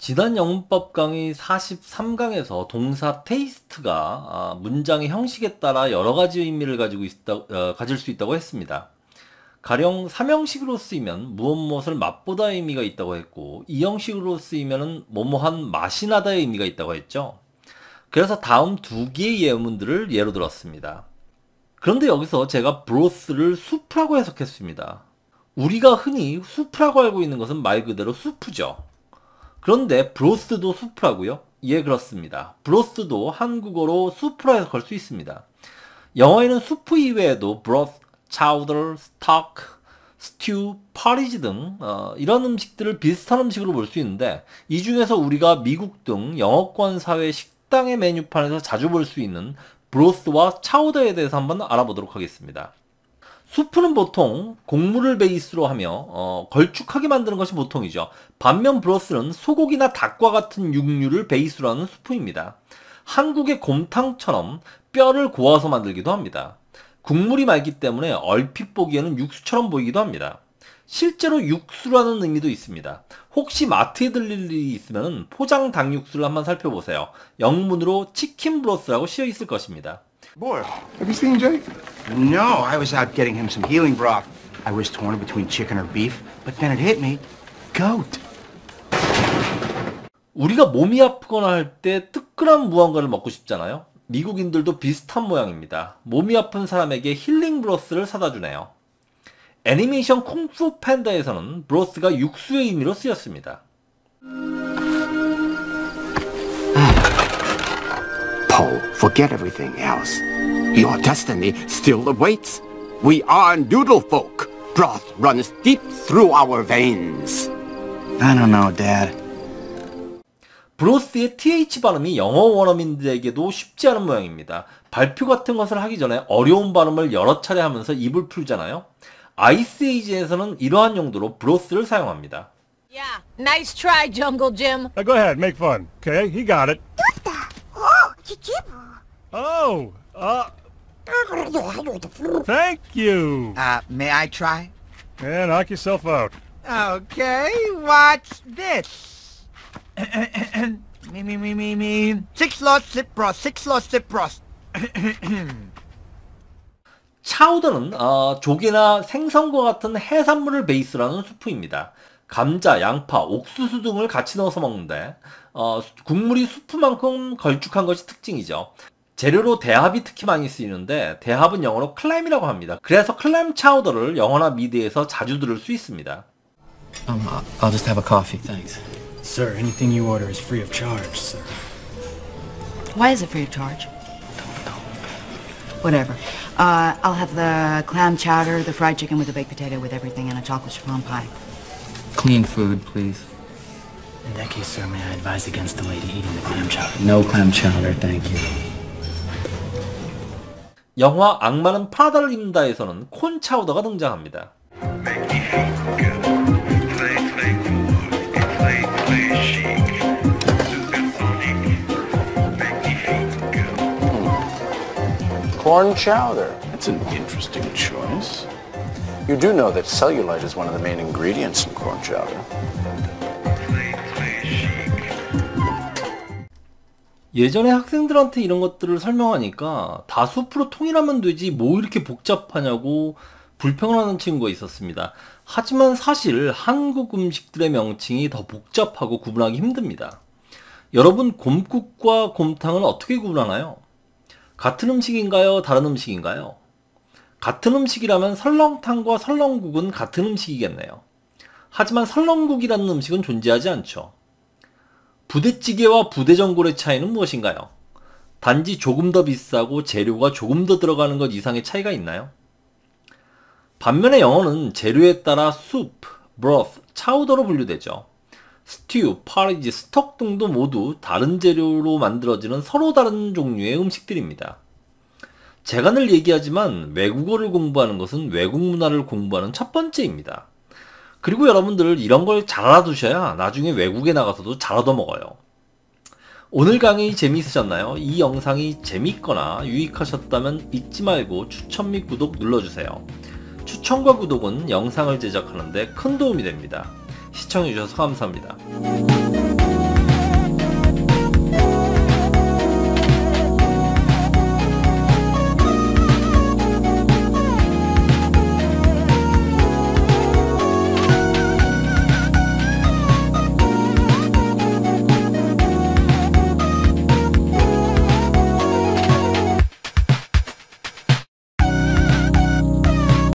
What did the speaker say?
지난 영문법 강의 43강에서 동사 테이스트가 아, 문장의 형식에 따라 여러 가지 의미를 가지고 있다, 어, 가질 수 있다고 했습니다. 가령 3형식으로 쓰이면 무엇 무엇을 맛보다 의미가 있다고 했고 2형식으로 쓰이면 뭐뭐한 맛이 나다의 의미가 있다고 했죠. 그래서 다음 두 개의 예문들을 예로 들었습니다. 그런데 여기서 제가 브로스를 수프라고 해석했습니다. 우리가 흔히 수프라고 알고 있는 것은 말 그대로 수프죠. 그런데 broth도 수프라고요? 예, 그렇습니다. broth도 한국어로 수프라 해석할 수 있습니다. 영어에는 수프 이외에도 broth, chowder, stock, 스튜, porridge 등 어, 이런 음식들을 비슷한 음식으로 볼 수 있는데 이 중에서 우리가 미국 등 영어권 사회 식당의 메뉴판에서 자주 볼 수 있는 브로스와 차우더에 대해서 한번 알아보도록 하겠습니다. 수프는 보통 곡물을 베이스로 하며 어, 걸쭉하게 만드는 것이 보통이죠. 반면 broth는 소고기나 닭과 같은 육류를 베이스로 하는 수프입니다. 한국의 곰탕처럼 뼈를 고아서 만들기도 합니다. 국물이 맑기 때문에 얼핏 보기에는 육수처럼 보이기도 합니다. 실제로 육수라는 의미도 있습니다. 혹시 마트에 들릴 일이 있으면 포장 닭육수를 한번 살펴보세요. 영문으로 chicken broth라고 쓰여 있을 것입니다. Boyle, have you seen Jake? No, I was out getting him some healing broth. I was torn between chicken or beef, but then it hit me. Goat. 우리가 몸이 아프거나 할 때 뜨끈한 무언가를 먹고 싶잖아요. 미국인들도 비슷한 모양입니다. 몸이 아픈 사람에게 healing broth를 사다 주네요. 애니메이션 쿵푸 팬더에서는 broth가 육수의 의미로 쓰였습니다. Forget everything else. Your destiny still awaits. We are noodle folk. Broth runs deep through our veins. I don't know, Dad. 브로스의 TH 발음이 영어 원어민들에게도 쉽지 않은 모양입니다. 발표 같은 것을 하기 전에 어려운 발음을 여러 차례 하면서 입을 풀잖아요. 아이스에이지에서는 이러한 용도로 브로스를 사용합니다. Yeah, nice try, Jungle Jim. Now go ahead, make fun. Okay, he got it. Oh, chichibu. Oh, uh, thank you. Uh, may I try? Yeah, knock yourself out. Okay, watch this. me, me, me, me, me. Six lost sip broth, six lost sip broth. 차우더는 어, 조개나 생선과 같은 해산물을 베이스로 하는 수프입니다. 감자, 양파, 옥수수 등을 같이 넣어서 먹는데 어, 국물이 수프만큼 걸쭉한 것이 특징이죠. 재료로 대합이 특히 많이 쓰이는데 대합은 영어로 클램이라고 합니다. 그래서 클램 차우더를 영어나 미드에서 자주 들을 수 있습니다. Um, I- I'll just have a coffee, thanks. Sir, anything you order is free of charge, sir. Why is it free of charge? Whatever. Uh, I'll have the clam chowder, the fried chicken with the baked potato with everything, and a chocolate chiffon pie. Clean food, please. In that case, sir, may I advise against the lady eating the clam chowder? No clam chowder, thank you. 영화 악마는 프라다를 입는다에서는 콘 차우더가 등장합니다. Corn chowder. That's an interesting choice. You do know that cellulite is one of the main ingredients in corn chowder. 예전에 학생들한테 이런 것들을 설명하니까 다 수프로 통일하면 되지 뭐 이렇게 복잡하냐고 불평을 하는 친구가 있었습니다. 하지만 사실 한국 음식들의 명칭이 더 복잡하고 구분하기 힘듭니다. 여러분 곰국과 곰탕은 어떻게 구분하나요? 같은 음식인가요? 다른 음식인가요? 같은 음식이라면 설렁탕과 설렁국은 같은 음식이겠네요. 하지만 설렁국이라는 음식은 존재하지 않죠. 부대찌개와 부대전골의 차이는 무엇인가요? 단지 조금 더 비싸고 재료가 조금 더 들어가는 것 이상의 차이가 있나요? 반면에 영어는 재료에 따라 soup, broth, 차우더로 분류되죠. 스튜, 파리지, 스톡 등도 모두 다른 재료로 만들어지는 서로 다른 종류의 음식들입니다. 제가 늘 얘기하지만 외국어를 공부하는 것은 외국 문화를 공부하는 첫 번째입니다. 그리고 여러분들 이런 걸 잘 알아두셔야 나중에 외국에 나가서도 잘 얻어먹어요. 오늘 강의 재미있으셨나요? 이 영상이 재밌거나 유익하셨다면 잊지 말고 추천 및 구독 눌러주세요. 추천과 구독은 영상을 제작하는데 큰 도움이 됩니다. 시청해주셔서 감사합니다.